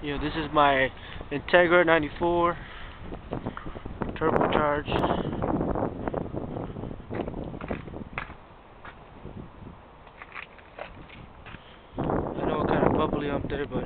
You know, this is my Integra 94 turbocharged. I know it kind of bubbly up there, but